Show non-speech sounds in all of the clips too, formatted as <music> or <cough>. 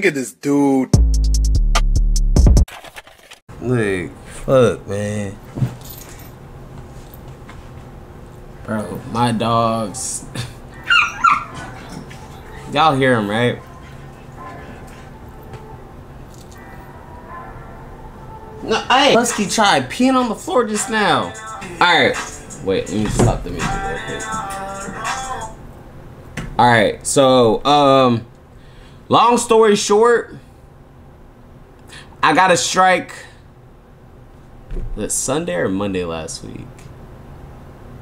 Look at this dude. Look, fuck, man. Bro, my dogs. <laughs> Y'all hear him, right? No, hey, Husky tried peeing on the floor just now. Alright, wait, let me stop the music real quick. Alright, so, um, long story short, I got a strike. Was Sunday or Monday last week?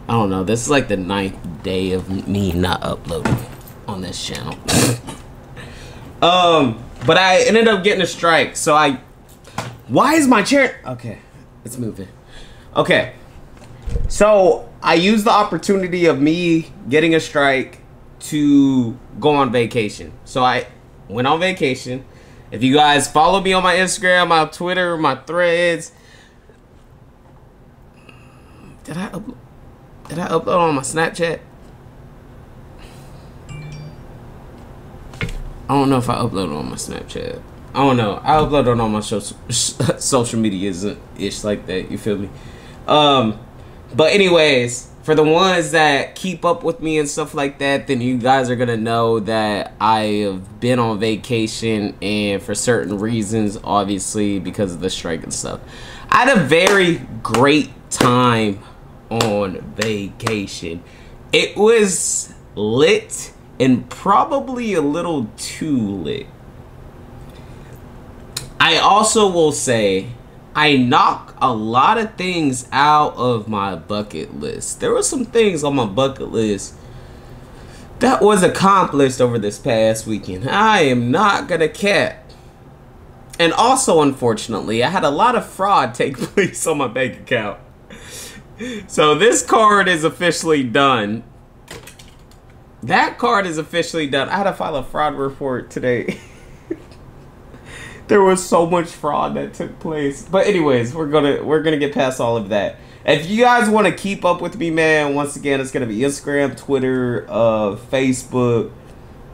I don't know. This is like the ninth day of me not uploading on this channel. <laughs> um, but I ended up getting a strike, so I. Why is my chair? Okay, it's moving. Okay, so I used the opportunity of me getting a strike to go on vacation. So I went on vacation. If you guys follow me on my Instagram, my Twitter, my threads, did I upload? Did I upload on my Snapchat? I don't know if I uploaded on my Snapchat. I don't know. I uploaded on all my social <laughs> social medias ish like that. You feel me? Um, but anyways, for the ones that keep up with me and stuff like that, then you guys are gonna know that I have been on vacation and for certain reasons, obviously because of the strike and stuff. I had a very great time on vacation. It was lit and probably a little too lit. I also will say I knock a lot of things out of my bucket list. There were some things on my bucket list that was accomplished over this past weekend. I am not gonna cap. And also, unfortunately, I had a lot of fraud take <laughs> place on my bank account. So this card is officially done. That card is officially done. I had to file a fraud report today. <laughs> there was so much fraud that took place. But anyways, we're gonna we're gonna get past all of that. If you guys want to keep up with me, man, once again, it's gonna be Instagram, Twitter, uh, Facebook,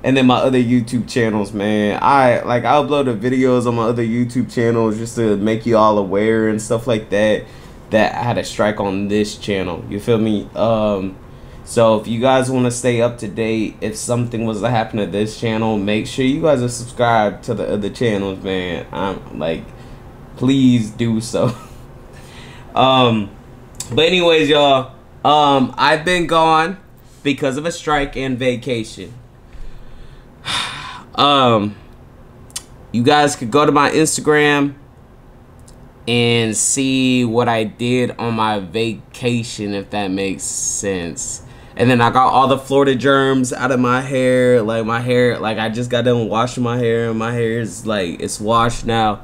and then my other YouTube channels, man. I like I uploaded videos on my other YouTube channels just to make you all aware and stuff like that. That I had a strike on this channel. You feel me? Um, so if you guys want to stay up to date, if something was to happen to this channel, make sure you guys are subscribed to the other channels, man. I'm like, please do so. <laughs> um, but anyways, y'all, um, I've been gone because of a strike and vacation. <sighs> um, you guys could go to my Instagram and see what I did on my vacation, if that makes sense. And then I got all the Florida germs out of my hair. Like my hair, like I just got done washing my hair, and my hair is like it's washed now.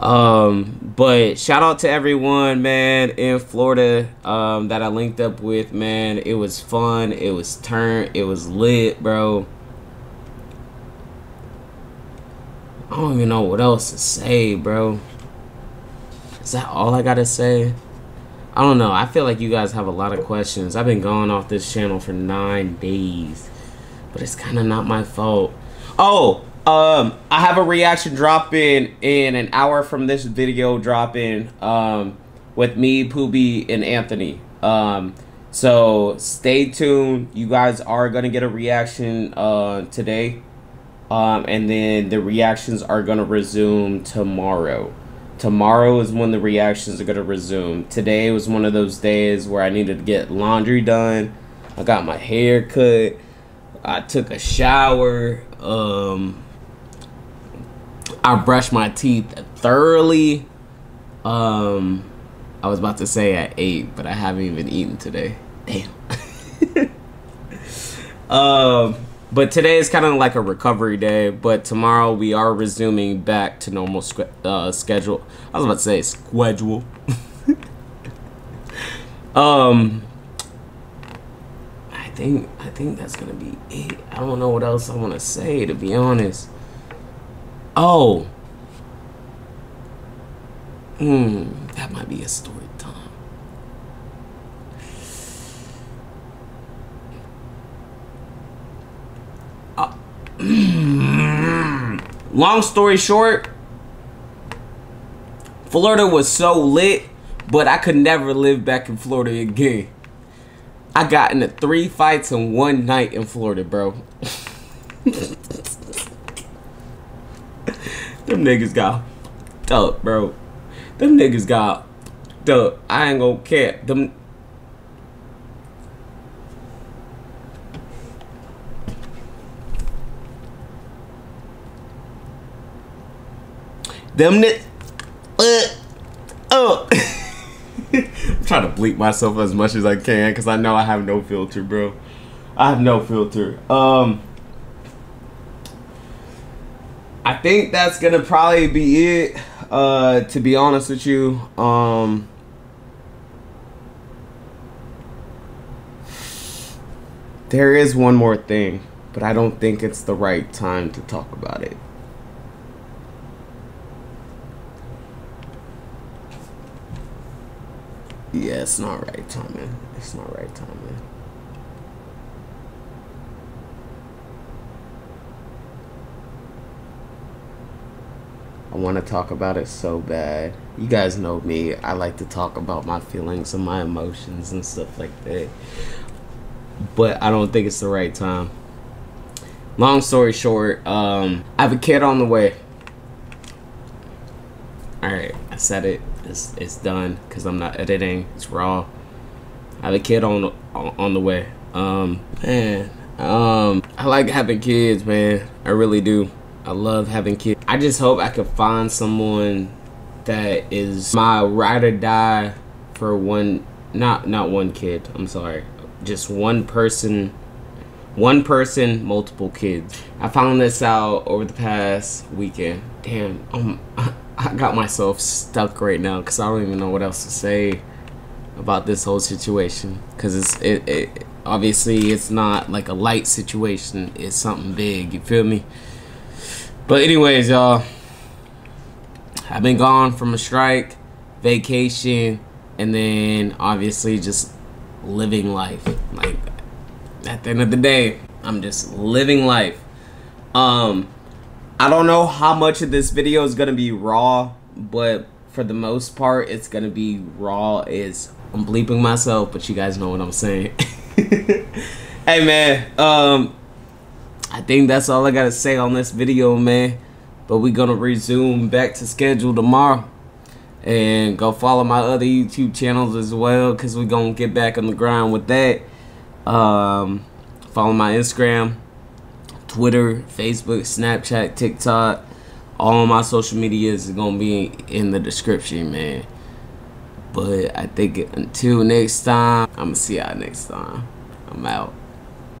Um, but shout out to everyone, man, in Florida um, that I linked up with, man. It was fun. It was turn. It was lit, bro. I don't even know what else to say, bro. Is that all I gotta say? I don't know. I feel like you guys have a lot of questions. I've been going off this channel for nine days, but it's kind of not my fault. Oh, um, I have a reaction drop in in an hour from this video drop in um, with me, Poobie, and Anthony. Um, so stay tuned. You guys are gonna get a reaction uh, today, um, and then the reactions are gonna resume tomorrow. Tomorrow is when the reactions are going to resume. Today was one of those days where I needed to get laundry done. I got my hair cut. I took a shower. Um, I brushed my teeth thoroughly. Um, I was about to say I ate, but I haven't even eaten today. Damn. <laughs> um, but today is kind of like a recovery day. But tomorrow we are resuming back to normal uh, schedule. I was about to say schedule. <laughs> um, I think I think that's gonna be it. I don't know what else I want to say to be honest. Oh. Hmm, that might be a story time. Long story short, Florida was so lit, but I could never live back in Florida again. I got into three fights in one night in Florida, bro. <laughs> Them niggas got up, bro. Them niggas got up. I ain't gonna care. Them Them ni- uh, uh. I'm trying to bleep myself as much as I can because I know I have no filter, bro. I have no filter. Um, I think that's gonna probably be it. Uh, to be honest with you, um, there is one more thing, but I don't think it's the right time to talk about it. Yeah, it's not right timing. It's not right timing. I want to talk about it so bad. You guys know me. I like to talk about my feelings and my emotions and stuff like that. But I don't think it's the right time. Long story short, um, I have a kid on the way. Alright, I said it. It's, it's done because I'm not editing. It's raw. I have a kid on on the way. Um, man, um, I like having kids, man. I really do. I love having kids. I just hope I could find someone that is my ride or die for one, not not one kid. I'm sorry, just one person. One person, multiple kids. I found this out over the past weekend. Damn, um, I got myself stuck right now because I don't even know what else to say about this whole situation. Because it's it, it obviously it's not like a light situation. It's something big. You feel me? But anyways, y'all, I've been gone from a strike, vacation, and then obviously just living life. Like at the end of the day, I'm just living life. Um, I don't know how much of this video is gonna be raw, but for the most part, it's gonna be raw. Is I'm bleeping myself, but you guys know what I'm saying. <laughs> hey man, um, I think that's all I gotta say on this video, man. But we're gonna resume back to schedule tomorrow. And go follow my other YouTube channels as well, cause we're gonna get back on the grind with that. Um, follow my Instagram, Twitter, Facebook, Snapchat, TikTok. All my social medias is gonna be in the description, man. But I think until next time, I'm gonna see y'all next time. I'm out.